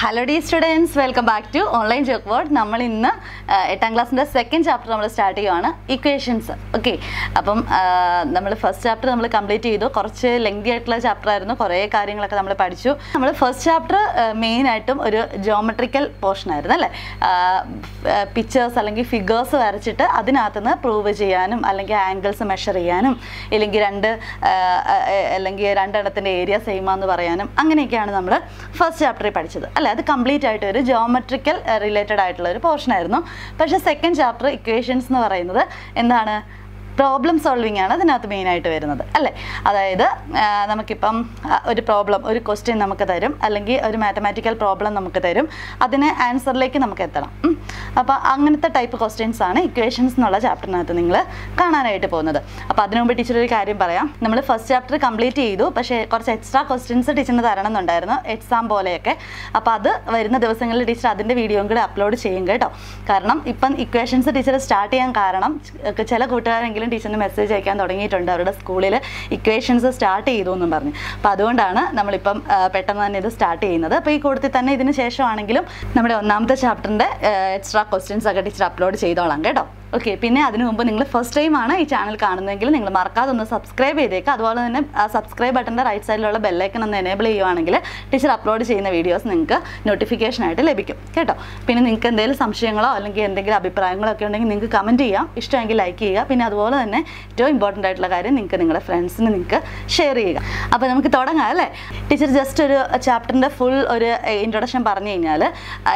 Hello the students welcome back to online chalk board നമ്മൾ ഇന്ന് എട്ടാം ക്ലാസ്സിന്റെ സെക്കൻഡ് ചാപ്റ്റർ നമ്മൾ സ്റ്റാർട്ട് ചെയ്യുവാണ്. ഇക്വേഷൻസ് ഓക്കെ അപ്പം നമ്മൾ ഫസ്റ്റ് ചാപ്റ്റർ നമ്മൾ കംപ്ലീറ്റ് ചെയ്തു. കുറച്ച് ലെങ്തി ആയിട്ടുള്ള ചാപ്റ്റർ ആയിരുന്നു. കുറേ കാര്യങ്ങളൊക്കെ നമ്മൾ പഠിച്ചു. നമ്മൾ ഫസ്റ്റ് ചാപ്റ്റർ മെയിൻ ആയിട്ടും ഒരു ജോമെട്രിക്കൽ പോർഷൻ ആയിരുന്നു അല്ലേ? പിക്ചേഴ്സ് അല്ലെങ്കിൽ ഫിഗേഴ്സ് വരച്ചിട്ട് അതിനകത്തുനിന്ന് പ്രൂവ് ചെയ്യാനും അല്ലെങ്കിൽ ആംഗിൾസ് മെഷർ ചെയ്യാനും ഇല്ലെങ്കിൽ രണ്ട് അല്ലെങ്കിൽ രണ്ടെണ്ണത്തിന്റെ ഏരിയ സെയിം ആണെന്ന് പറയാനും അങ്ങനെയൊക്കെയാണ് നമ്മൾ ഫസ്റ്റ് ചാപ്റ്ററിൽ പഠിച്ചത് അല്ലേ? അത് കംപ്ലീറ്റ് ആയിട്ട് ഒരു ജോമെട്രിക്കൽ റിലേറ്റഡ് ആയിട്ടുള്ള ഒരു പോർഷൻ ആയിരുന്നു. പക്ഷേ സെക്കൻഡ് ചാപ്റ്റർ ഇക്വേഷൻസ് എന്ന് പറയുന്നത് എന്താണ്? പ്രോബ്ലം സോൾവിങ് ആണ് അതിനകത്ത് മെയിനായിട്ട് വരുന്നത് അല്ലേ? അതായത് നമുക്കിപ്പം ഒരു പ്രോബ്ലം ഒരു ക്വസ്റ്റ്യൻ നമുക്ക് തരും അല്ലെങ്കിൽ ഒരു മാത്തമാറ്റിക്കൽ പ്രോബ്ലം നമുക്ക് തരും അതിന് ആൻസറിലേക്ക് നമുക്ക് എത്തണം. അപ്പോൾ അങ്ങനത്തെ ടൈപ്പ് ക്വസ്റ്റ്യൻസ് ആണ് ഇക്വേഷൻസ് എന്നുള്ള ചാപ്റ്ററിനകത്ത് നിങ്ങൾ കാണാനായിട്ട് പോകുന്നത്. അപ്പോൾ അതിനു മുമ്പ് ടീച്ചർ ഒരു കാര്യം പറയാം. നമ്മൾ ഫസ്റ്റ് ചാപ്റ്റർ കംപ്ലീറ്റ് ചെയ്തു പക്ഷേ കുറച്ച് എക്സ്ട്രാ ക്വസ്റ്റ്യൻസ് ടീച്ചറിന് തരണം എന്നുണ്ടായിരുന്നു എക്സാം പോലെയൊക്കെ. അപ്പോൾ അത് വരുന്ന ദിവസങ്ങളിൽ ടീച്ചർ അതിന്റെ വീഡിയോയും കൂടെ അപ്ലോഡ് ചെയ്യും കേട്ടോ. കാരണം ഇപ്പം ഇക്വേഷൻസ് ടീച്ചർ സ്റ്റാർട്ട് ചെയ്യാൻ കാരണം ചില കൂട്ടുകാരെങ്കിലും ടീച്ചറിന് മെസ്സേജ് അയക്കാൻ തുടങ്ങിയിട്ടുണ്ട് അവരുടെ സ്കൂളിൽ ഇക്വേഷൻസ് സ്റ്റാർട്ട് ചെയ്തു എന്നും പറഞ്ഞു. അപ്പോൾ അതുകൊണ്ടാണ് നമ്മളിപ്പം പെട്ടെന്ന് തന്നെ ഇത് സ്റ്റാർട്ട് ചെയ്യുന്നത്. അപ്പോൾ ഈ കൂട്ടത്തിൽ തന്നെ ഇതിന് ശേഷമാണെങ്കിലും നമ്മുടെ ഒന്നാമത്തെ ചാപ്റ്ററിന്റെ എക്സ്ട്രാ ക്വസ്റ്റ്യൻസ് ഒക്കെ ടീച്ചർ അപ്ലോഡ് ചെയ്തോളാം കേട്ടോ. ഓക്കെ പിന്നെ അതിനു മുമ്പ് നിങ്ങൾ ഫസ്റ്റ് ടൈം ആണ് ഈ ചാനൽ കാണുന്നതെങ്കിൽ നിങ്ങൾ മറക്കാതെ ഒന്ന് സബ്സ്ക്രൈബ് ചെയ്തേക്കുക അതുപോലെ തന്നെ ആ സബ്സ്ക്രൈബ് ബട്ടന്റെ റൈറ്റ് സൈഡിലുള്ള ബെല്ലൈക്കൺ ഒന്ന് എനേബിൾ ചെയ്യുവാണെങ്കിൽ ടീച്ചർ അപ്ലോഡ് ചെയ്യുന്ന വീഡിയോസ് നിങ്ങൾക്ക് നോട്ടിഫിക്കേഷനായിട്ട് ലഭിക്കും. കേട്ടോ? പിന്നെ നിങ്ങൾക്ക് എന്തെങ്കിലും സംശയങ്ങളോ അല്ലെങ്കിൽ എന്തെങ്കിലും അഭിപ്രായങ്ങളോ ഒക്കെ ഉണ്ടെങ്കിൽ നിങ്ങൾക്ക് കമന്റ് ചെയ്യാം. ഇഷ്ടമെങ്കിൽ ലൈക്ക് ചെയ്യുക. പിന്നെ അതുപോലെ തന്നെ ഏറ്റവും ഇമ്പോർട്ടന്റ് ആയിട്ടുള്ള കാര്യം നിങ്ങൾക്ക് നിങ്ങളുടെ ഫ്രണ്ട്സിന് നിങ്ങൾക്ക് ഷെയർ ചെയ്യുക. അപ്പോൾ നമുക്ക് തുടങ്ങാം അല്ലേ? ടീച്ചർ ജസ്റ്റ് ഒരു ചാപ്റ്ററിന്റെ ഫുൾ ഒരു ഇൻട്രൊഡക്ഷൻ പറഞ്ഞു കഴിഞ്ഞാൽ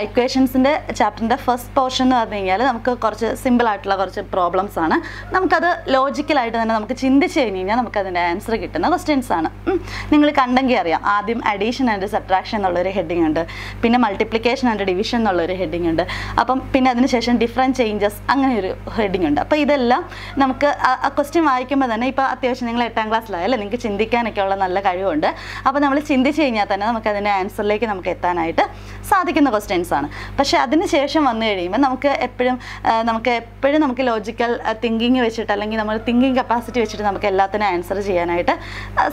ഇക്വേഷൻസിന്റെ ചാപ്റ്ററിന്റെ ഫസ്റ്റ് പോർഷൻ എന്ന് പറഞ്ഞു കഴിഞ്ഞാൽ നമുക്ക് കുറച്ച് സിമ്പിൾ ആയിട്ടുള്ള കുറച്ച് പ്രോബ്ലംസ് ആണ്. നമുക്കത് ലോജിക്കലായിട്ട് തന്നെ നമുക്ക് ചിന്തിച്ച് കഴിഞ്ഞ് കഴിഞ്ഞാൽ നമുക്ക് അതിന്റെ ആൻസർ കിട്ടുന്ന ക്വസ്റ്റ്യൻസ് ആണ്. നിങ്ങൾ കണ്ടെങ്കിൽ അറിയാം ആദ്യം അഡീഷൻ ആൻഡ് സബ്ട്രാക്ഷൻ എന്നുള്ളൊരു ഹെഡിങ് ഉണ്ട്. പിന്നെ മൾട്ടിപ്ലിക്കേഷൻ ആൻഡ് ഡിവിഷൻ എന്നുള്ളൊരു ഹെഡിങ് ഉണ്ട്. അപ്പം പിന്നെ അതിനുശേഷം ഡിഫറെന്റ് ചേഞ്ചസ് അങ്ങനെ ഒരു ഹെഡിങ് ഉണ്ട്. അപ്പോൾ ഇതെല്ലാം നമുക്ക് ആ ക്വസ്റ്റ്യൻ വായിക്കുമ്പോൾ തന്നെ ഇപ്പോൾ അത്യാവശ്യം നിങ്ങൾ എട്ടാം ക്ലാസ്സിലായല്ലേ നിങ്ങൾക്ക് ചിന്തിക്കാനൊക്കെ ഉള്ള നല്ല കഴിവുണ്ട്. അപ്പോൾ നമ്മൾ ചിന്തിച്ച് കഴിഞ്ഞാൽ തന്നെ നമുക്ക് അതിന്റെ ആൻസറിലേക്ക് നമുക്ക് എത്താനായിട്ട് സാധിക്കുന്ന ക്വസ്റ്റ്യൻസ് ആണ്. പക്ഷേ അതിന് ശേഷം വന്നു കഴിയുമ്പോൾ നമുക്ക് എപ്പോഴും നമുക്ക് എപ്പോഴും നമുക്ക് ലോജിക്കൽ തിങ്കിങ് വെച്ചിട്ട് അല്ലെങ്കിൽ നമ്മൾ തിങ്കിങ് കപ്പാസിറ്റി വെച്ചിട്ട് നമുക്ക് എല്ലാത്തിനും ആൻസർ ചെയ്യാനായിട്ട്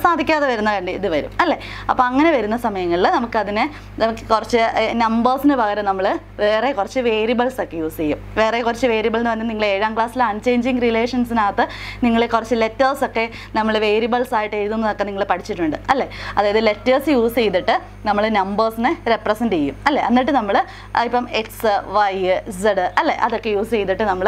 സാധിക്കാതെ വരുന്ന കണ്ടി ഇത് വരും അല്ലേ? അപ്പോൾ അങ്ങനെ വരുന്ന സമയങ്ങളിൽ നമുക്കതിനെ നമുക്ക് കുറച്ച് നമ്പേഴ്സിന് പകരം നമ്മൾ വേറെ കുറച്ച് വേരിയബിൾസ് ഒക്കെ യൂസ് ചെയ്യും. വേറെ കുറച്ച് വേരിയബിൾ എന്ന് പറഞ്ഞാൽ നിങ്ങൾ ഏഴാം ക്ലാസ്സിൽ അൺചേഞ്ചിങ് റിലേഷൻസിനകത്ത് നിങ്ങൾ കുറച്ച് ലെറ്റേഴ്സ് ഒക്കെ നമ്മൾ വേരിയബിൾസ് ആയിട്ട് എഴുതുന്നതൊക്കെ നിങ്ങൾ പഠിച്ചിട്ടുണ്ട് അല്ലേ? അതായത് ലെറ്റേഴ്സ് യൂസ് ചെയ്തിട്ട് നമ്മൾ നമ്പേഴ്സിനെ റെപ്രസെന്റ് ചെയ്യും അല്ലേ? എന്നിട്ട് നമ്മൾ ഇപ്പം എക്സ് വൈ സെഡ് അല്ലേ? അതൊക്കെ യൂസ് ചെയ്തിട്ട് നമ്മൾ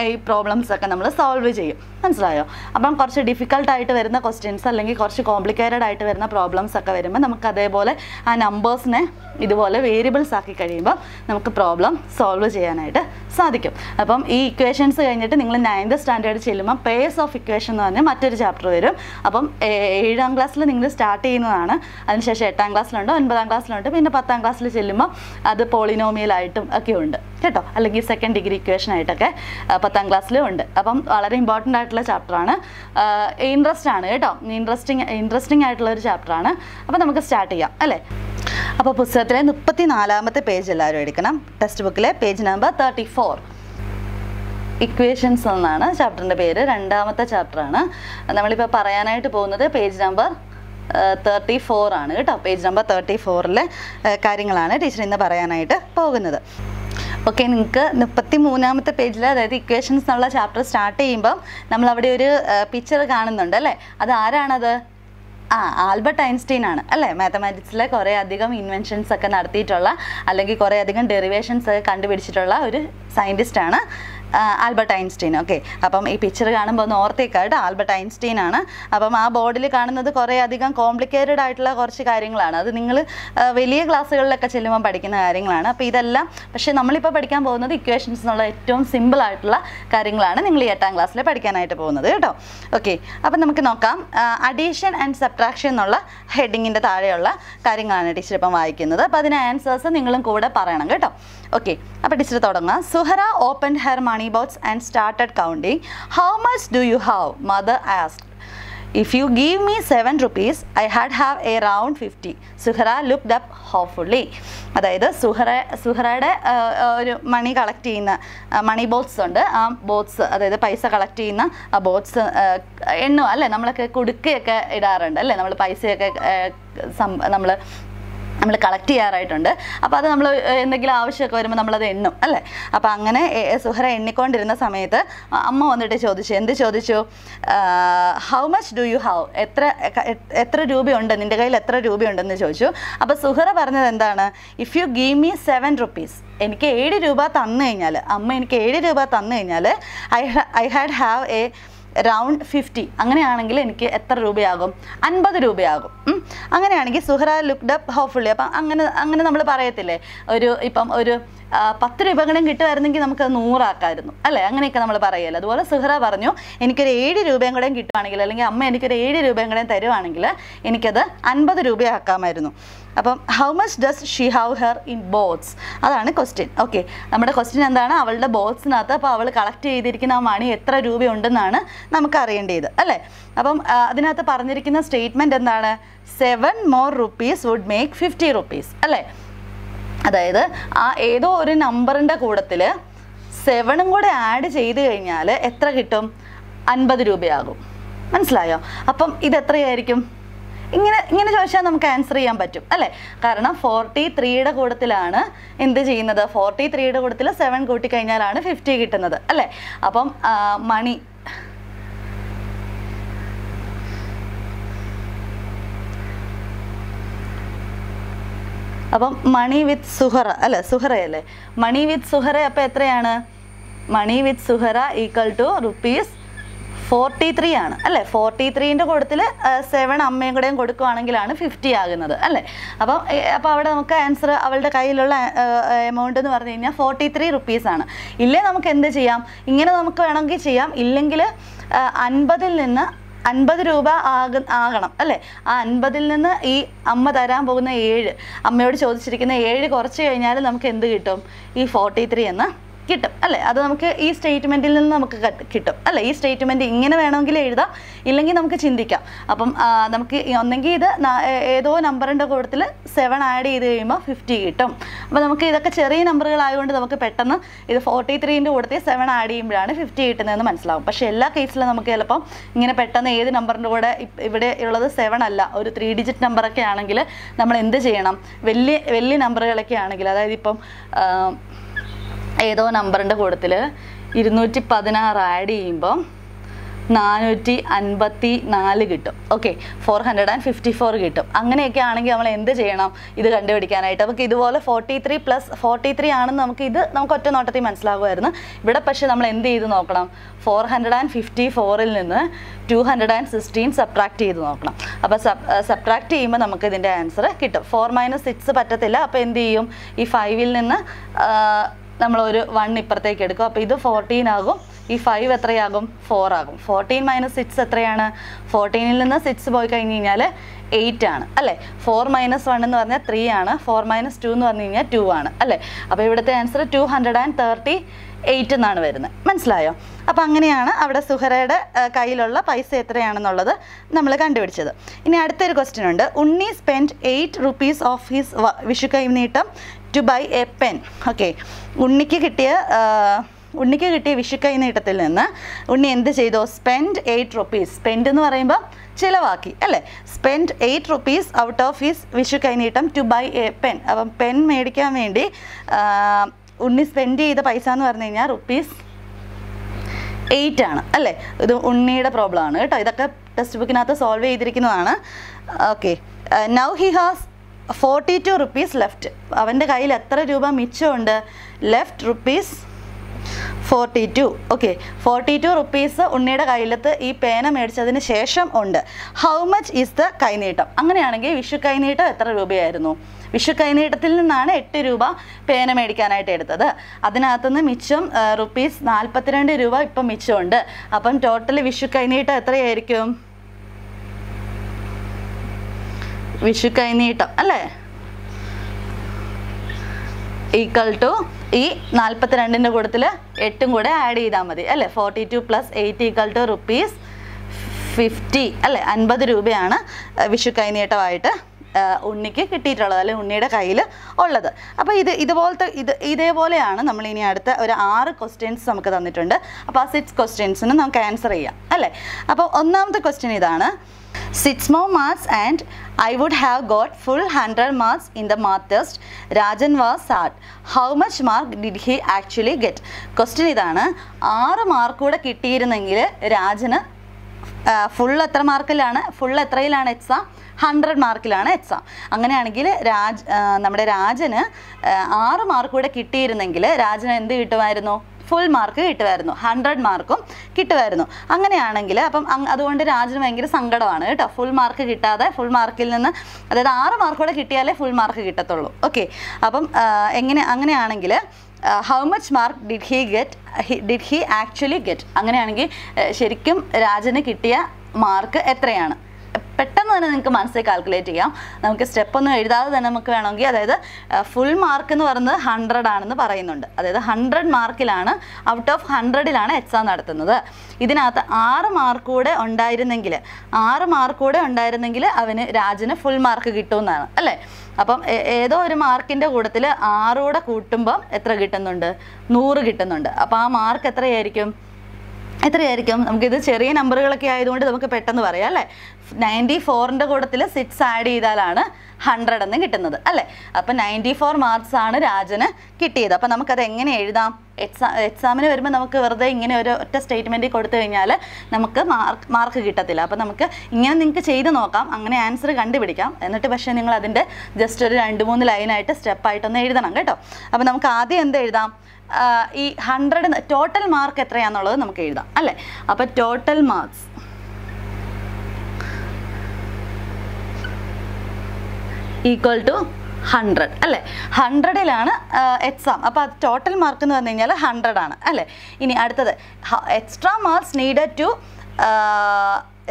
ഈ പ്രോബ്ലംസ് ഒക്കെ നമ്മൾ സോൾവ് ചെയ്യും. മനസ്സിലായോ? അപ്പം കുറച്ച് ഡിഫിക്കൽട്ടായിട്ട് വരുന്ന ക്വസ്റ്റ്യൻസ് അല്ലെങ്കിൽ കുറച്ച് കോംപ്ലിക്കേറ്റഡ് ആയിട്ട് വരുന്ന പ്രോബ്ലംസ് ഒക്കെ വരുമ്പോൾ നമുക്ക് അതേപോലെ ആ നമ്പേഴ്സിനെ ഇതുപോലെ വേരിയബിൾസ് ആക്കി കഴിയുമ്പോൾ നമുക്ക് പ്രോബ്ലം സോൾവ് ചെയ്യാനായിട്ട് സാധിക്കും. അപ്പം ഈ ഇക്വേഷൻസ് കഴിഞ്ഞിട്ട് നിങ്ങൾ നയൻത് സ്റ്റാൻഡേർഡ് ചെല്ലുമ്പോൾ പേസ് ഓഫ് ഇക്വേഷൻ എന്ന് പറഞ്ഞാൽ മറ്റൊരു ചാപ്റ്റർ വരും. അപ്പം ഏഴാം ക്ലാസ്സിൽ നിങ്ങൾ സ്റ്റാർട്ട് ചെയ്യുന്നതാണ്. അതിനുശേഷം എട്ടാം ക്ലാസ്സിലുണ്ട് ഒൻപതാം ക്ലാസ്സിലുണ്ട് പിന്നെ പത്താം ക്ലാസ്സിൽ ചെല്ലുമ്പോൾ അത് പോളിനോമിയലായിട്ടും ഒക്കെ ഉണ്ട്. കേട്ടോ? അല്ലെങ്കിൽ സെക്കൻഡ് ഡിഗ്രി ഇക്വേഷൻ ആയിട്ടൊക്കെ പത്താം ക്ലാസ്സിലും ഉണ്ട്. അപ്പം വളരെ ഇമ്പോർട്ടന്റ് ആയിട്ടുള്ള ചാപ്റ്ററാണ് ഇൻട്രസ്റ്റ് ആണ് കേട്ടോ. ഇൻട്രസ്റ്റിംഗ് ഇൻട്രസ്റ്റിംഗ് ആയിട്ടുള്ള ഒരു ചാപ്റ്ററാണ് അപ്പോൾ നമുക്ക് സ്റ്റാർട്ട് ചെയ്യാം അല്ലേ? അപ്പോൾ പുസ്തകത്തിലെ മുപ്പത്തി നാലാമത്തെ പേജ് എല്ലാവരും എടുക്കണം. ടെക്സ്റ്റ് ബുക്കിലെ page number thirty four equations എന്നാണ് ചാപ്റ്ററിന്റെ പേര്. രണ്ടാമത്തെ ചാപ്റ്ററാണ് നമ്മളിപ്പോൾ പറയാനായിട്ട് പോകുന്നത് പേജ് നമ്പർ തേർട്ടി ഫോർ ആണ് കേട്ടോ. പേജ് നമ്പർ തേർട്ടി ഫോറിലെ കാര്യങ്ങളാണ് ടീച്ചർ ഇന്ന് പറയാനായിട്ട് പോകുന്നത്. ഓക്കെ നിങ്ങൾക്ക് മുപ്പത്തി മൂന്നാമത്തെ പേജിൽ അതായത് ഇക്വേഷൻസ് എന്നുള്ള ചാപ്റ്റർ സ്റ്റാർട്ട് ചെയ്യുമ്പം നമ്മൾ അവിടെ ഒരു പിക്ചർ കാണുന്നുണ്ട് അല്ലേ? അത് ആരാണത്? ആ ആൽബർട്ട് ഐൻസ്റ്റീൻ ആണ് അല്ലേ? മാത്തമാറ്റിക്സിലെ കുറേ അധികം ഇൻവെൻഷൻസ് ഒക്കെ നടത്തിയിട്ടുള്ള അല്ലെങ്കിൽ കുറേ അധികം ഡെറിവേഷൻസ് ഒക്കെ കണ്ടുപിടിച്ചിട്ടുള്ള ഒരു സയന്റിസ്റ്റ് ആണ്. Albert Einstein okay. അപ്പം ഈ പിക്ചർ കാണുമ്പോൾ ഒന്ന് ഓർത്തേക്കായിട്ട് ആൽബർട്ട് ഐൻസ്റ്റീൻ ആണ് അപ്പം ആ ബോർഡിൽ കാണുന്നത് കുറേ അധികം കോംപ്ലിക്കേറ്റഡ് ആയിട്ടുള്ള കുറച്ച് കാര്യങ്ങളാണ്. അത് നിങ്ങൾ വലിയ ക്ലാസ്സുകളിലൊക്കെ ചെല്ലുമ്പോൾ പഠിക്കുന്ന കാര്യങ്ങളാണ്. അപ്പോൾ ഇതെല്ലാം പക്ഷേ നമ്മളിപ്പോൾ പഠിക്കാൻ പോകുന്നത് ഇക്വേഷൻസ് എന്നുള്ള ഏറ്റവും സിമ്പിൾ ആയിട്ടുള്ള കാര്യങ്ങളാണ് നിങ്ങൾ ഈ എട്ടാം ക്ലാസ്സിൽ പഠിക്കാനായിട്ട് പോകുന്നത് കേട്ടോ. ഓക്കെ. അപ്പം നമുക്ക് നോക്കാം. അഡീഷൻ ആൻഡ് സബ്ട്രാക്ഷൻ എന്നുള്ള ഹെഡിങ്ങിന്റെ താഴെയുള്ള കാര്യങ്ങളാണ് ടീച്ചർ ഇപ്പം വായിക്കുന്നത്. അപ്പോൾ അതിന് ആൻസേഴ്സ് നിങ്ങളും കൂടെ പറയണം കേട്ടോ. ഓക്കെ. അപ്പോൾ ടീച്ചർ തുടങ്ങാം. Suhara open her money box and started counting how much do you have mother ask if you give me seven rupees I had have a round fifty Suhara looked up hopefully അതായത് സുഹറ സുഹറയുടെ ഒരു മണി collect ചെയ്യുന്ന മണി box ഉണ്ട്. ആ box അതായത് പൈസ collect ചെയ്യുന്ന ആ box എണ്ണുക അല്ലേ? നമ്മളൊക്കെ കുടുക്കയൊക്കെ ഇടാറുണ്ട് അല്ലേ? നമ്മൾ പൈസയൊക്കെ നമ്മൾ നമ്മൾ കളക്ട് ചെയ്യാറായിട്ടുണ്ട്. അപ്പോൾ അത് നമ്മൾ എന്തെങ്കിലും ആവശ്യമൊക്കെ വരുമ്പോൾ നമ്മളത് എണ്ണും അല്ലേ? അപ്പോൾ അങ്ങനെ സുഹറ എണ്ണിക്കൊണ്ടിരുന്ന സമയത്ത് അമ്മ വന്നിട്ട് ചോദിച്ചു എന്ത് ചോദിച്ചു? How much do you have എത്ര എത്ര രൂപയുണ്ട്? നിന്റെ കയ്യിൽ എത്ര രൂപയുണ്ടെന്ന് ചോദിച്ചു. അപ്പോൾ സുഹറ പറഞ്ഞത് എന്താണ്? If you give me seven rupees എനിക്ക് ഏഴ് രൂപ തന്നു കഴിഞ്ഞാൽ അമ്മ എനിക്ക് ഏഴ് രൂപ തന്നു കഴിഞ്ഞാൽ I I had have a round fifty അങ്ങനെയാണെങ്കിൽ എനിക്ക് എത്ര രൂപയാകും? അൻപത് രൂപയാകും. അങ്ങനെയാണെങ്കിൽ സുഹറ ലുക്ഡ് അപ്പ് ഹോപ്പ്ഫുള്ളി അപ്പം അങ്ങനെ അങ്ങനെ നമ്മൾ പറയത്തില്ലേ? ഒരു ഇപ്പം ഒരു പത്ത് രൂപകളും കിട്ടുമായിരുന്നെങ്കിൽ നമുക്ക് നൂറാക്കായിരുന്നു. അല്ലേ? അങ്ങനെയൊക്കെ നമ്മൾ പറയുമല്ലോ അതുപോലെ സുഹറ പറഞ്ഞു എനിക്കൊരു ഏഴ് രൂപയും കൂടെയും കിട്ടുവാണെങ്കിൽ അല്ലെങ്കിൽ അമ്മ എനിക്കൊരു ഏഴ് രൂപയും കൂടെയും തരുവാണെങ്കിൽ എനിക്കത് അൻപത് രൂപയാക്കാമായിരുന്നു. അപ്പം how much does she have her in boats അതാണ് ക്വസ്റ്റ്യൻ ഓക്കെ നമ്മുടെ ക്വസ്റ്റ്യൻ എന്താണ്? അവളുടെ ബോട്ട്സിനകത്ത് അപ്പോൾ അവൾ കളക്ട് ചെയ്തിരിക്കുന്ന ആ മണി എത്ര രൂപയുണ്ടെന്നാണ് നമുക്ക് അറിയേണ്ടത്. അല്ലേ? അപ്പം അതിനകത്ത് പറഞ്ഞിരിക്കുന്ന സ്റ്റേറ്റ്മെന്റ് എന്താണ്? Seven more rupees would make fifty rupees അല്ലേ? അതായത് ആ ഏതോ ഒരു നമ്പറിന്റെ കൂടത്തിൽ സെവനും കൂടെ ആഡ് ചെയ്ത് കഴിഞ്ഞാൽ എത്ര കിട്ടും? അൻപത് രൂപയാകും. മനസ്സിലായോ? അപ്പം ഇത് എത്രയായിരിക്കും? ഇങ്ങനെ ഇങ്ങനെ ചോദിച്ചാൽ നമുക്ക് ആൻസർ ചെയ്യാൻ പറ്റും അല്ലേ? കാരണം ഫോർട്ടി ത്രീയുടെ കൂട്ടത്തിലാണ് എന്ത് ചെയ്യുന്നത്? ഫോർട്ടി ത്രീയുടെ കൂട്ടത്തിൽ സെവൻ കൂട്ടിക്കഴിഞ്ഞാലാണ് ഫിഫ്റ്റി കിട്ടുന്നത് അല്ലേ? അപ്പം മണി അപ്പം മണി വിത്ത് സുഹറ അല്ല സുഹറയല്ലേ? മണി വിത്ത് സുഹറ അപ്പം എത്രയാണ്? Money with Suhara equal to rupees forty three ആണ്. അല്ലേ ഫോർട്ടി ത്രീന്റെ കൂട്ടത്തിൽ സെവൻ അമ്മയും കൂടെയും കൊടുക്കുവാണെങ്കിലാണ് ഫിഫ്റ്റി ആകുന്നത് അല്ലേ? അപ്പം അപ്പോൾ അവിടെ നമുക്ക് ആൻസർ അവളുടെ കയ്യിലുള്ള എമൗണ്ട് എന്ന് പറഞ്ഞു കഴിഞ്ഞാൽ ഫോർട്ടി ത്രീ റുപ്പീസാണ് ഇല്ലേ നമുക്ക് എന്ത് ചെയ്യാം? ഇങ്ങനെ നമുക്ക് വേണമെങ്കിൽ ചെയ്യാം. ഇല്ലെങ്കിൽ അൻപതിൽ നിന്ന് അൻപത് രൂപ ആക ആകണം അല്ലേ? ആ അൻപതിൽ നിന്ന് ഈ അമ്മ തരാൻ പോകുന്ന ഏഴ് അമ്മയോട് ചോദിച്ചിരിക്കുന്ന ഏഴ് കുറച്ച് കഴിഞ്ഞാൽ നമുക്ക് എന്ത് കിട്ടും? ഈ ഫോർട്ടി ത്രീ എന്ന്. കിട്ടും അല്ലേ? അത് നമുക്ക് ഈ സ്റ്റേറ്റ്മെന്റിൽ നിന്ന് നമുക്ക് കിട്ടും അല്ലേ? ഈ സ്റ്റേറ്റ്മെന്റ് ഇങ്ങനെ വേണമെങ്കിൽ എഴുതാം ഇല്ലെങ്കിൽ നമുക്ക് ചിന്തിക്കാം. അപ്പം നമുക്ക് ഒന്നെങ്കിൽ ഇത് ഏതോ നമ്പറിന്റെ കൂട്ടത്തിൽ സെവൻ ആഡ് ചെയ്ത് കഴിയുമ്പോൾ ഫിഫ്റ്റി കിട്ടും. അപ്പോൾ നമുക്ക് ഇതൊക്കെ ചെറിയ നമ്പറുകളായതുകൊണ്ട് നമുക്ക് പെട്ടെന്ന് ഇത് ഫോർട്ടി ത്രീന്റെ കൂടത്തിൽ സെവൻ ആഡ് ചെയ്യുമ്പോഴാണ് ഫിഫ്റ്റി കിട്ടുന്നതെന്ന് മനസ്സിലാവും. പക്ഷേ എല്ലാ കേസിലും നമുക്ക് ചിലപ്പം ഇങ്ങനെ പെട്ടെന്ന് ഏത് നമ്പറിന്റെ കൂടെ ഇവിടെ ഉള്ളത് സെവൻ അല്ല ഒരു ത്രീ ഡിജിറ്റ് നമ്പറൊക്കെ ആണെങ്കിൽ നമ്മൾ എന്ത് ചെയ്യണം? വലിയ വലിയ നമ്പറുകളൊക്കെ ആണെങ്കിൽ അതായത് ഇപ്പം ഏതോ നമ്പറിന്റെ കൂട്ടത്തിൽ ഇരുന്നൂറ്റി പതിനാറ് ആഡ് ചെയ്യുമ്പോൾ നാനൂറ്റി അൻപത്തി നാല് കിട്ടും. Okay four hundred and fifty four കിട്ടും. അങ്ങനെയൊക്കെ ആണെങ്കിൽ നമ്മൾ എന്ത് ചെയ്യണം? ഇത് കണ്ടുപിടിക്കാനായിട്ട്. നമുക്ക് ഇതുപോലെ forty three plus forty three ആണെന്ന് നമുക്ക് ഇത് നമുക്ക് ഒറ്റ നോട്ടത്തിൽ മനസ്സിലാകുമായിരുന്നു. ഇവിടെ പക്ഷേ നമ്മൾ എന്ത് ചെയ്ത് നോക്കണം? ഫോർ ഹൺഡ്രഡ് ആൻഡ് ഫിഫ്റ്റി ഫോറിൽ നിന്ന് two hundred and sixteen subtract ചെയ്ത് നോക്കണം. അപ്പോൾ സബ് സബ്ട്രാക്ട് ചെയ്യുമ്പോൾ നമുക്ക് ഇതിന്റെ ആൻസർ കിട്ടും. ഫോർ മൈനസ് സിക്സ് പറ്റത്തില്ല. അപ്പോൾ എന്ത് ചെയ്യും? ഈ ഫൈവിൽ നിന്ന് ആ, ഒരു വൺ ഇപ്പുറത്തേക്ക് എടുക്കും. അപ്പോൾ ഇത് ഫോർട്ടീൻ ആകും. ഈ ഫൈവ് എത്രയാകും? ഫോർ ആകും. ഫോർട്ടീൻ മൈനസ് സിക്സ് എത്രയാണ്? ഫോർട്ടീനിൽ നിന്ന് സിക്സ് പോയി കഴിഞ്ഞ് കഴിഞ്ഞാൽ എയ്റ്റ് ആണ്. അല്ലേ? ഫോർ മൈനസ് വൺ എന്ന് പറഞ്ഞാൽ ത്രീ ആണ്. ഫോർ മൈനസ് ടു എന്ന് പറഞ്ഞു കഴിഞ്ഞാൽ ടു ആണ്. അല്ലേ? അപ്പോൾ ഇവിടുത്തെ answer two hundred and thirty eight എന്നാണ് വരുന്നത്. മനസ്സിലായോ? അപ്പോൾ അങ്ങനെയാണ് അവിടെ സുഹറയുടെ കയ്യിലുള്ള പൈസ എത്രയാണെന്നുള്ളത് നമ്മൾ കണ്ടുപിടിച്ചത്. ഇനി അടുത്തൊരു ക്വസ്റ്റ്യൻ ഉണ്ട്. Unni spend eight rupees of his Vishu kaineettam to buy a pen okay ഉണ്ണിക്ക് കിട്ടിയ ഉണ്ണിക്ക് കിട്ടിയ വിഷു കൈനീട്ടത്തിൽ നിന്ന് ഉണ്ണി എന്ത് ചെയ്തു? സ്പെൻഡ് എയ്റ്റ് റുപ്പീസ് സ്പെൻഡ് എന്ന് പറയുമ്പോൾ ചിലവാക്കി അല്ലേ? Spend eight rupees out of his Vishu kaineettam to buy a pen അപ്പം പെൻ മേടിക്കാൻ വേണ്ടി ഉണ്ണി സ്പെൻഡ് ചെയ്ത പൈസ എന്ന് പറഞ്ഞു കഴിഞ്ഞാൽ റുപ്പീസ് എയ്റ്റ് ആണ്. അല്ലേ? ഇത് ഉണ്ണിയുടെ പ്രോബ്ലം ആണ് കേട്ടോ. ഇതൊക്കെ ടെക്സ്റ്റ് ബുക്കിനകത്ത് solve ചെയ്തിരിക്കുന്നതാണ്. Okay now he has forty two rupees left അവന്റെ കയ്യിൽ എത്ര രൂപ മിച്ചമുണ്ട്? Left rupees forty two okay forty two rupees ഉണ്ണിയുടെ കയ്യിലത്ത് ഈ പേന മേടിച്ചതിന് ശേഷം ഉണ്ട്. ഹൗ മച്ച് ഈസ് ദ കൈനീട്ടം? അങ്ങനെയാണെങ്കിൽ വിഷു കൈനീട്ടം എത്ര രൂപയായിരുന്നു? വിഷു കൈനീട്ടത്തിൽ നിന്നാണ് എട്ട് രൂപ പേന മേടിക്കാനായിട്ട് എടുത്തത്. അതിനകത്തുനിന്ന് മിച്ചം റുപ്പീസ് നാൽപ്പത്തിരണ്ട് രൂപ ഇപ്പം മിച്ചമുണ്ട്. അപ്പം ടോട്ടൽ വിഷു കൈനീട്ടം എത്രയായിരിക്കും? വിഷു കൈനീട്ടം അല്ലേ? ഈക്വൽ ടു ഈ നാൽപ്പത്തിരണ്ടിന്റെ കൂട്ടത്തിൽ എട്ടും കൂടെ ആഡ് ചെയ്താൽ മതി അല്ലേ? Forty two plus eight equal to rupees fifty അല്ലേ? അൻപത് രൂപയാണ് വിഷു കൈനീട്ടമായിട്ട് ഉണ്ണിക്ക് കിട്ടിയിട്ടുള്ളത് അല്ലെങ്കിൽ ഉണ്ണിയുടെ കയ്യിൽ ഉള്ളത്. അപ്പോൾ ഇത് ഇതുപോലത്തെ ഇത് ഇതേപോലെയാണ് നമ്മൾ ഇനി അടുത്ത ഒരു ആറ് ക്വസ്റ്റ്യൻസ് നമുക്ക് തന്നിട്ടുണ്ട്. അപ്പോൾ ആ സിക്സ് ക്വസ്റ്റ്യൻസിന് നമുക്ക് ആൻസർ ചെയ്യാം അല്ലേ? അപ്പോൾ ഒന്നാമത്തെ ക്വസ്റ്റ്യൻ ഇതാണ്. Six more marks and I would have got full hundred marks in the mark test Rajan was sad how much mark did he actually get question ഇതാണ്. ആറ് മാർക്ക് കൂടെ കിട്ടിയിരുന്നെങ്കിൽ രാജന് ഫുൾ എത്ര മാർക്കിലാണ്? ഫുൾ എത്രയിലാണ് എക്സാം? ഹൺഡ്രഡ് മാർക്കിലാണ് exam. അങ്ങനെയാണെങ്കിൽ രാജ് നമ്മുടെ രാജന് ആറ് മാർക്ക് കൂടെ കിട്ടിയിരുന്നെങ്കിൽ രാജന് എന്ത് കിട്ടുമായിരുന്നു? ഫുൾ മാർക്ക് കിട്ടുമായിരുന്നു. ഹൺഡ്രഡ് മാർക്കും കിട്ടുമായിരുന്നു. അങ്ങനെയാണെങ്കിൽ അപ്പം അതുകൊണ്ട് രാജന് ഭയങ്കര സങ്കടമാണ് കേട്ടോ. ഫുൾ മാർക്ക് കിട്ടാതെ ഫുൾ മാർക്കിൽ നിന്ന് അതായത് ആറ് മാർക്കോടെ കിട്ടിയാലേ ഫുൾ മാർക്ക് കിട്ടത്തുള്ളൂ. ഓക്കെ അപ്പം എങ്ങനെ അങ്ങനെയാണെങ്കിൽ how much mark did he get did he actually get അങ്ങനെയാണെങ്കിൽ ആ, ശരിക്കും രാജന് കിട്ടിയ മാർക്ക് എത്രയാണ്? പെട്ടെന്ന് തന്നെ നിങ്ങൾക്ക് മനസ്സിൽ കാൽക്കുലേറ്റ് ചെയ്യാം. നമുക്ക് സ്റ്റെപ്പ് ഒന്നും എഴുതാതെ തന്നെ നമുക്ക് വേണമെങ്കിൽ അതായത് ഫുൾ മാർക്ക് എന്ന് പറയുന്നത് ഹൺഡ്രഡ് ആണെന്ന് പറയുന്നുണ്ട്. അതായത് ഹൺഡ്രഡ് മാർക്കിലാണ് ഔട്ട് ഓഫ് ഹൺഡ്രഡിലാണ് എക്സാം നടത്തുന്നത്. ഇതിനകത്ത് ആറ് മാർക്ക് കൂടെ ഉണ്ടായിരുന്നെങ്കിൽ ആറ് മാർക്ക് കൂടെ ഉണ്ടായിരുന്നെങ്കിൽ അവന് രാജന് ഫുൾ മാർക്ക് കിട്ടുമെന്നാണ് അല്ലേ? അപ്പം ഏതോ ഒരു മാർക്കിന്റെ കൂട്ടത്തിൽ ആറൂടെ കൂട്ടുമ്പം എത്ര കിട്ടുന്നുണ്ട്? നൂറ് കിട്ടുന്നുണ്ട്. അപ്പോൾ ആ മാർക്ക് എത്രയായിരിക്കും? എത്രയായിരിക്കും? നമുക്കിത് ചെറിയ നമ്പറുകളൊക്കെ ആയതുകൊണ്ട് നമുക്ക് പെട്ടെന്ന് പറയാം അല്ലേ? നയന്റി ഫോറിന്റെ കൂട്ടത്തിൽ സിക്സ് ആഡ് ചെയ്താലാണ് ഹൺഡ്രഡ് എന്ന് കിട്ടുന്നത് അല്ലേ? അപ്പം നയന്റി ഫോർ മാർക്സ് ആണ് രാജന് കിട്ടിയത്. അപ്പം നമുക്കത് എങ്ങനെ എഴുതാം? എക്സാം എക്സാമിന് വരുമ്പോൾ നമുക്ക് വെറുതെ ഇങ്ങനെ ഒരു ഒറ്റ സ്റ്റേറ്റ്മെന്റ് കൊടുത്തു കഴിഞ്ഞാൽ നമുക്ക് മാർക്ക് മാർക്ക് കിട്ടത്തില്ല. അപ്പം നമുക്ക് ഇങ്ങനെ നിങ്ങൾക്ക് ചെയ്ത് നോക്കാം. അങ്ങനെ ആൻസർ കണ്ടുപിടിക്കാം. എന്നിട്ട് പക്ഷേ നിങ്ങൾ അതിന്റെ ജസ്റ്റ് ഒരു രണ്ട് മൂന്ന് ലൈനായിട്ട് സ്റ്റെപ്പായിട്ടൊന്ന് എഴുതണം കേട്ടോ. അപ്പം നമുക്ക് ആദ്യം എന്ത് എഴുതാം? ഈ ഹൺഡ്രഡ് ടോട്ടൽ മാർക്ക് എത്രയാണെന്നുള്ളത് നമുക്ക് എഴുതാം അല്ലേ? അപ്പോൾ total marks equal to hundred അല്ലേ? ഹൺഡ്രഡിലാണ് എക്സാം അപ്പോൾ അത് ടോട്ടൽ മാർക്ക് എന്ന് പറഞ്ഞു കഴിഞ്ഞാൽ ഹൺഡ്രഡ് ആണ് അല്ലേ? ഇനി അടുത്തത്. Extra marks needed to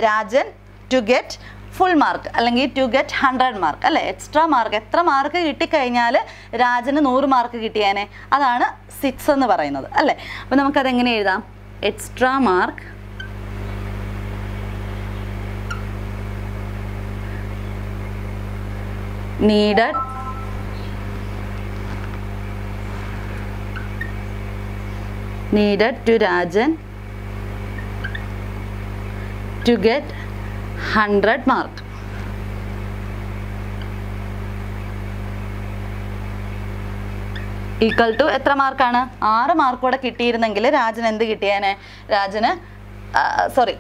Rajan to get full mark അല്ലെങ്കിൽ ടു ഗെറ്റ് ഹൺഡ്രഡ് മാർക്ക് അല്ലേ? എക്സ്ട്രാ മാർക്ക് എത്ര മാർക്ക് കിട്ടിക്കഴിഞ്ഞാൽ രാജന് നൂറ് മാർക്ക് കിട്ടിയാനെ? അതാണ് സിക്സ് എന്ന് പറയുന്നത് അല്ലേ? അപ്പോൾ നമുക്കതെങ്ങനെ എഴുതാം? Extra mark needed. Needed to Rajan. To get 100 mark. Equal to എത്ര മാർക്കാണ് ആറ് മാർക്ക് കൂടെ കിട്ടിയിരുന്നെങ്കിൽ രാജന് എന്ത് കിട്ടിയേനെ? രാജന് സോറി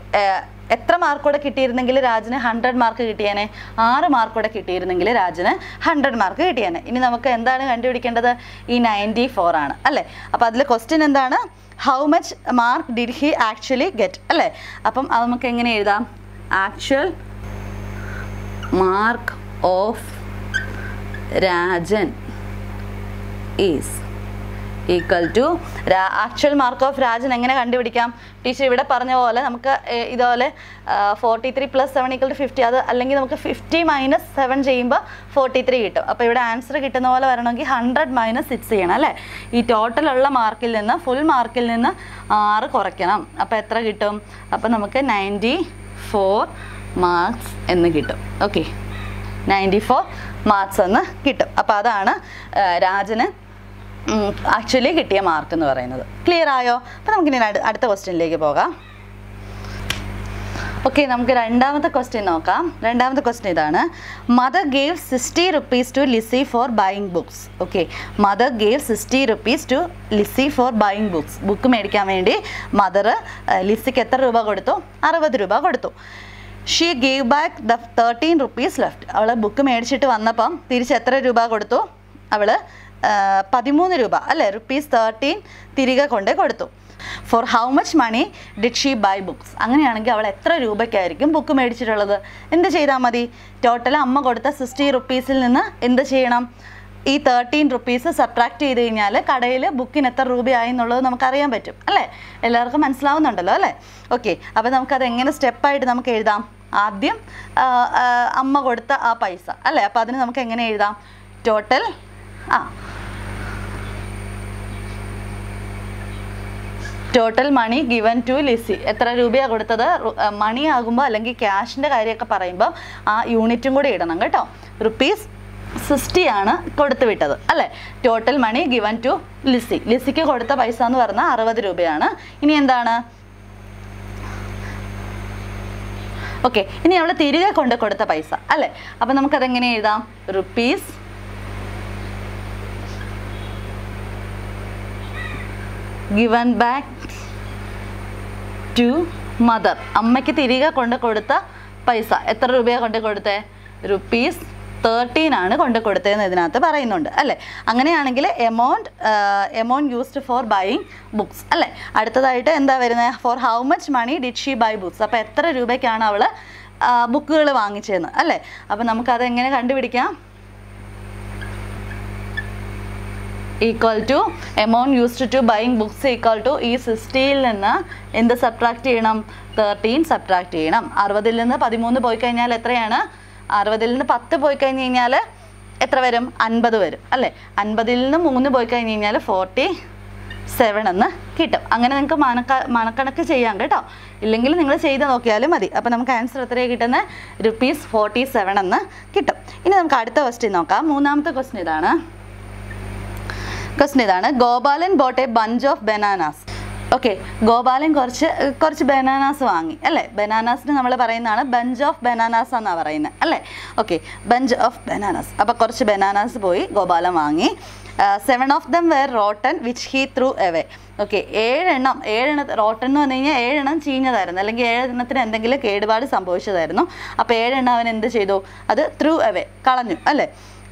എത്ര മാർക്കോടെ കൂടെ കിട്ടിയിരുന്നെങ്കിൽ രാജന് ഹൺഡ്രഡ് മാർക്ക് കിട്ടിയേനെ? ആറ് മാർക്കോടെ കൂടെ കിട്ടിയിരുന്നെങ്കിൽ രാജന് ഹൺഡ്രഡ് മാർക്ക് കിട്ടിയേനെ. ഇനി നമുക്ക് എന്താണ് കണ്ടുപിടിക്കേണ്ടത്? ഈ നയന്റി ഫോർ ആണ് അല്ലേ? അപ്പോൾ അതിൽ ക്വസ്റ്റ്യൻ എന്താണ്? How much mark did he actually get അല്ലേ? അപ്പം അത് നമുക്ക് എങ്ങനെ എഴുതാം? Actual mark of Rajan is equal to actual mark of Rajan എങ്ങനെ കണ്ടുപിടിക്കാം? ടീച്ചർ ഇവിടെ പറഞ്ഞ പോലെ നമുക്ക് ഇതുപോലെ forty three plus seven equal to fifty അത് അല്ലെങ്കിൽ നമുക്ക് ഫിഫ്റ്റി മൈനസ് സെവൻ ചെയ്യുമ്പോൾ ഫോർട്ടി ത്രീ കിട്ടും. അപ്പോൾ ഇവിടെ ആൻസർ കിട്ടുന്ന പോലെ വരണമെങ്കിൽ ഹൺഡ്രഡ് മൈനസ് സിക്സ് ചെയ്യണം അല്ലേ? ഈ ടോട്ടലുള്ള മാർക്കിൽ നിന്ന് ഫുൾ മാർക്കിൽ നിന്ന് ആറ് കുറയ്ക്കണം. അപ്പോൾ എത്ര കിട്ടും? അപ്പോൾ നമുക്ക് നയന്റി ഫോർ മാർക്സ് എന്ന് കിട്ടും. ഓക്കെ നയന്റി ഫോർ മാർക്സ് എന്ന് കിട്ടും. അപ്പോൾ അതാണ് രാജന് ആക്ച്വലി കിട്ടിയ മാർക്ക് എന്ന് പറയുന്നത്. ക്ലിയർ ആയോ? അപ്പോൾ നമുക്കിനി അടു- അടുത്ത ക്വസ്റ്റ്യനിലേക്ക് പോകാം. ഓക്കെ നമുക്ക് രണ്ടാമത്തെ ക്വസ്റ്റ്യൻ നോക്കാം. രണ്ടാമത്തെ ക്വസ്റ്റ്യൻ ഇതാണ്. Mother gave sixty rupees to Lissy for buying books okay mother gave sixty rupees to Lissy for buying books book മേടിക്കാൻ വേണ്ടി മദർ ലിസിക്ക് എത്ര രൂപ കൊടുത്തു? അറുപത് രൂപ കൊടുത്തു. She gave back the thirteen rupees left അവൾ ബുക്ക് മേടിച്ചിട്ട് വന്നപ്പം തിരിച്ച് എത്ര രൂപ കൊടുത്തു? അവൾ പതിമൂന്ന് രൂപ അല്ലേ? റുപ്പീസ് തേർട്ടീൻ തിരികെ കൊണ്ട് കൊടുത്തു. For how much money did she buy books അങ്ങനെയാണെങ്കിൽ അവൾ എത്ര രൂപയ്ക്കായിരിക്കും ബുക്ക് മേടിച്ചിട്ടുള്ളത്? എന്ത് ചെയ്താൽ മതി? ടോട്ടൽ അമ്മ കൊടുത്ത സിക്സ്റ്റി റുപ്പീസിൽ നിന്ന് എന്ത് ചെയ്യണം? ഈ തേർട്ടീൻ റുപ്പീസ് സബ്ട്രാക്ട് ചെയ്ത് കഴിഞ്ഞാൽ കടയിൽ ബുക്കിന് എത്ര രൂപയായി എന്നുള്ളത് നമുക്കറിയാൻ പറ്റും അല്ലേ? എല്ലാവർക്കും മനസ്സിലാവുന്നുണ്ടല്ലോ അല്ലേ? ഓക്കെ അപ്പോൾ നമുക്കത് എങ്ങനെ സ്റ്റെപ്പായിട്ട് നമുക്ക് എഴുതാം? ആദ്യം അമ്മ കൊടുത്ത ആ പൈസ അല്ലേ? അപ്പോൾ അതിന് നമുക്ക് എങ്ങനെ എഴുതാം? ടോട്ടൽ ആ. Total money given to Lissy എത്ര രൂപയാണ് കൊടുത്തത്? മണി ആകുമ്പോൾ അല്ലെങ്കിൽ ക്യാഷിന്റെ കാര്യമൊക്കെ പറയുമ്പോൾ ആ യൂണിറ്റും കൂടി ഇടണം കേട്ടോ. റുപ്പീസ് സിക്സ്റ്റി ആണ് കൊടുത്തു വിട്ടത് അല്ലേ? Total money given to Lissy ലിസിക്ക് കൊടുത്ത പൈസ എന്ന് പറഞ്ഞാൽ അറുപത് രൂപയാണ്. ഇനി എന്താണ്? ഓക്കെ ഇനി നമ്മൾ തിരികെ കൊണ്ട് കൊടുത്ത പൈസ അല്ലേ? അപ്പം നമുക്കതെങ്ങനെ എഴുതാം? Rupees given back to mother അമ്മയ്ക്ക് തിരികെ കൊണ്ട് കൊടുത്ത പൈസ. എത്ര രൂപയാണ് കൊണ്ട് കൊടുത്തേ? റുപ്പീസ് തേർട്ടീൻ ആണ് കൊണ്ട് കൊടുത്തതെന്ന് ഇതിനകത്ത് പറയുന്നുണ്ട്. അല്ലേ? അങ്ങനെയാണെങ്കിൽ amount amount used for buying books അല്ലേ? അടുത്തതായിട്ട് എന്താ വരുന്നത് for how much money did she buy books അപ്പോൾ എത്ര രൂപയ്ക്കാണ് അവൾ ബുക്കുകൾ വാങ്ങിച്ചതെന്ന് അല്ലേ? അപ്പോൾ നമുക്കത് എങ്ങനെ കണ്ടുപിടിക്കാം? Equal to amount used to buying books equal to ഈ സിക്സ്റ്റിയിൽ നിന്ന് എന്ത് സബ്ട്രാക്ട് ചെയ്യണം? തേർട്ടീൻ സബ്ട്രാക്ട് ചെയ്യണം. അറുപതിൽ നിന്ന് പതിമൂന്ന് പോയി കഴിഞ്ഞാൽ എത്രയാണ്? അറുപതിൽ നിന്ന് പത്ത് പോയി കഴിഞ്ഞ് കഴിഞ്ഞാൽ എത്ര വരും? അൻപത് വരും. അല്ലേ? അൻപതിൽ നിന്ന് മൂന്ന് പോയി കഴിഞ്ഞ് കഴിഞ്ഞാൽ ഫോർട്ടി സെവൻ എന്ന് കിട്ടും. അങ്ങനെ നിങ്ങൾക്ക് മനക്ക മനക്കണക്ക് ചെയ്യാം കേട്ടോ. ഇല്ലെങ്കിൽ നിങ്ങൾ ചെയ്ത് നോക്കിയാലും മതി. അപ്പോൾ നമുക്ക് ആൻസർ എത്രയാണ് കിട്ടുന്നത് റുപ്പീസ് ഫോർട്ടി സെവൻ എന്ന് കിട്ടും. ഇനി നമുക്ക് അടുത്ത ക്വസ്റ്റ്യൻ നോക്കാം. മൂന്നാമത്തെ ക്വസ്റ്റ്യൻ ഇതാണ്. ക്വസ്റ്റ്യൻ ഇതാണ് Gopalan bought a bunch of bananas okay Gopalan കുറച്ച് കുറച്ച് ബനാനാസ് വാങ്ങി അല്ലേ? ബനാനാസിന് നമ്മൾ പറയുന്നതാണ് ബഞ്ച് ഓഫ് ബനാനാസ് എന്നാണ് പറയുന്നത് അല്ലേ? ഓക്കെ ബഞ്ച് ഓഫ് ബനാനാസ് അപ്പോൾ കുറച്ച് ബനാനാസ് പോയി ഗോപാലൻ വാങ്ങി. Seven of them were rotten which he threw away okay ഏഴെണ്ണം ഏഴെണ്ണ റോട്ടൺ എന്ന് പറഞ്ഞു കഴിഞ്ഞാൽ ഏഴെണ്ണം ചീഞ്ഞതായിരുന്നു. അല്ലെങ്കിൽ ഏഴെണ്ണത്തിന് എന്തെങ്കിലും കേടുപാട് സംഭവിച്ചതായിരുന്നു. അപ്പോൾ ഏഴെണ്ണം അവൻ എന്ത് ചെയ്തു? അത് ത്രൂ എവേ കളഞ്ഞു അല്ലേ?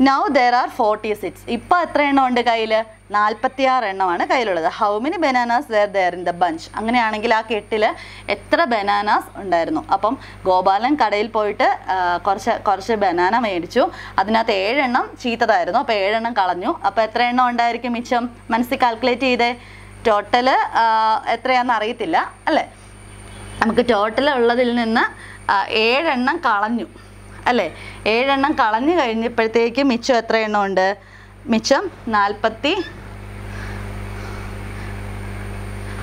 Now there are forty six ഇപ്പോൾ എത്ര എണ്ണം ഉണ്ട് കയ്യിൽ നാൽപ്പത്തി ആറ് എണ്ണമാണ് കയ്യിലുള്ളത്. How many bananas were there in the bunch അങ്ങനെയാണെങ്കിൽ ആ കെട്ടിൽ എത്ര ബനാനാസ് ഉണ്ടായിരുന്നു? അപ്പം ഗോപാലൻ കടയിൽ പോയിട്ട് കുറച്ച് കുറച്ച് ബനാന മേടിച്ചു. അതിനകത്ത് ഏഴെണ്ണം ചീത്തതായിരുന്നു. അപ്പോൾ ഏഴെണ്ണം കളഞ്ഞു. അപ്പോൾ എത്ര എണ്ണം ഉണ്ടായിരിക്കും മിച്ചം? മനസ്സിൽ കാൽക്കുലേറ്റ് ചെയ്തേ. ടോട്ടൽ എത്രയാണെന്ന് അറിയത്തില്ല അല്ലേ? നമുക്ക് ടോട്ടൽ ഉള്ളതിൽ നിന്ന് ഏഴെണ്ണം കളഞ്ഞു. അല്ലേ? ഏഴെണ്ണം കളഞ്ഞു കഴിഞ്ഞപ്പോഴത്തേക്ക് മിച്ചം എത്ര എണ്ണം ഉണ്ട്? മിച്ചം നാൽപ്പത്തി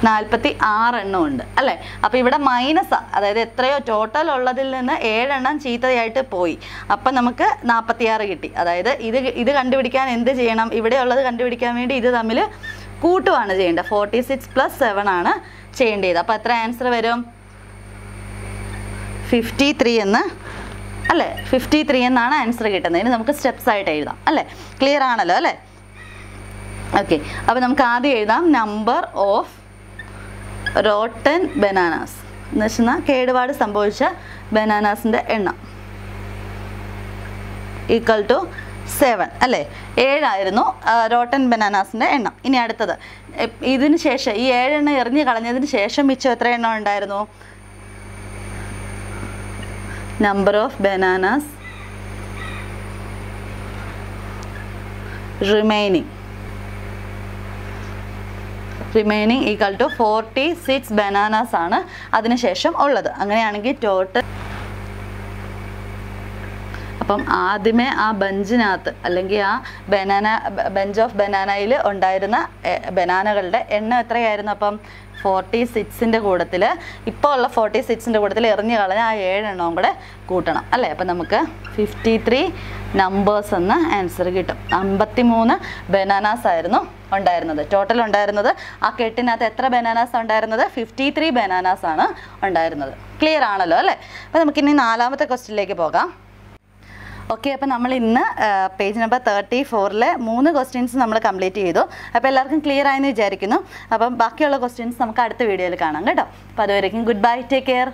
നാൽപ്പത്തി ആറെണ്ണം ഉണ്ട് അല്ലേ? അപ്പോൾ ഇവിടെ മൈനസ് അതായത് എത്രയോ ടോട്ടൽ ഉള്ളതിൽ നിന്ന് ഏഴെണ്ണം ചീത്തയായിട്ട് പോയി. അപ്പം നമുക്ക് നാൽപ്പത്തി ആറ് കിട്ടി. അതായത് ഇത് ഇത് കണ്ടുപിടിക്കാൻ എന്ത് ചെയ്യണം? ഇവിടെ ഉള്ളത് കണ്ടുപിടിക്കാൻ വേണ്ടി ഇത് തമ്മിൽ കൂട്ടുവാണ് ചെയ്യേണ്ടത്. ഫോർട്ടി സിക്സ് പ്ലസ് സെവൻ ആണ് ചെയ്യേണ്ടത്. അപ്പോൾ എത്ര ആൻസർ വരും? ഫിഫ്റ്റി ത്രീ എന്ന് അല്ലേ? ഫിഫ്റ്റി ത്രീ എന്നാണ് ആൻസർ കിട്ടുന്നത്. ഇനി നമുക്ക് സ്റ്റെപ്സ് ആയിട്ട് എഴുതാം. അല്ലേ? ക്ലിയർ ആണല്ലോ അല്ലേ? ഓക്കെ അപ്പോൾ നമുക്ക് ആദ്യം എഴുതാം. നമ്പർ ഓഫ് റോട്ടൻ ബനാനാസ് എന്ന് വെച്ചാൽ കേടുപാട് സംഭവിച്ച ബനാനാസിന്റെ എണ്ണം. ഈക്വൽ ടു സെവൻ അല്ലേ? ഏഴായിരുന്നു റോട്ടൻ ബനാനാസിന്റെ എണ്ണം. ഇനി അടുത്തത്. ഇതിന് ശേഷം ഈ ഏഴെണ്ണം എറിഞ്ഞ് കളഞ്ഞതിന് ശേഷം മിച്ചം എത്ര എണ്ണം ഉണ്ടായിരുന്നു? Number of bananas remaining. Remaining equal to forty six bananas ആണ് അതിനുശേഷം ഉള്ളത്. അങ്ങനെയാണെങ്കിൽ ടോട്ടൽ അപ്പം ആദ്യമേ ആ ബഞ്ചിനകത്ത് അല്ലെങ്കിൽ ആ ബനാന ബഞ്ച് ഓഫ് ബനാനയിൽ ഉണ്ടായിരുന്ന ബനാനകളുടെ എണ്ണം എത്രയായിരുന്നു അപ്പം? ഫോർട്ടി സിക്സിന്റെ കൂട്ടത്തിൽ ഇപ്പോൾ ഉള്ള ഫോർട്ടി സിക്സിന്റെ കൂട്ടത്തിൽ എറിഞ്ഞ് കളഞ്ഞ ആ ഏഴെണ്ണവും കൂടെ കൂട്ടണം. അല്ലേ? അപ്പം നമുക്ക് ഫിഫ്റ്റി ത്രീ നമ്പേഴ്സ് എന്ന് ആൻസർ കിട്ടും. അമ്പത്തി മൂന്ന് ബനാനാസ് ആയിരുന്നു ഉണ്ടായിരുന്നത്. ടോട്ടൽ ഉണ്ടായിരുന്നത് ആ കെട്ടിനകത്ത് എത്ര ബനാനാസ് ഉണ്ടായിരുന്നത്? ഫിഫ്റ്റി ത്രീ ബനാനാസ് ആണ് ഉണ്ടായിരുന്നത്. ക്ലിയർ ആണല്ലോ അല്ലേ? അപ്പം നമുക്കിനി നാലാമത്തെ ക്വസ്റ്റ്യനിലേക്ക് പോകാം. ഓക്കെ അപ്പോൾ നമ്മൾ ഇന്ന് പേജ് നമ്പർ തേർട്ടി ഫോറിലെ മൂന്ന് ക്വസ്റ്റ്യൻസ് നമ്മൾ കംപ്ലീറ്റ് ചെയ്തു. അപ്പോൾ എല്ലാവർക്കും ക്ലിയർ ആയെന്ന് വിചാരിക്കുന്നു. അപ്പം ബാക്കിയുള്ള ക്വസ്റ്റ്യൻസ് നമുക്ക് അടുത്ത വീഡിയോയിൽ കാണാം കേട്ടോ. അപ്പോൾ അതുവരേക്കും ഗുഡ് ബൈ ടേക്ക് കെയർ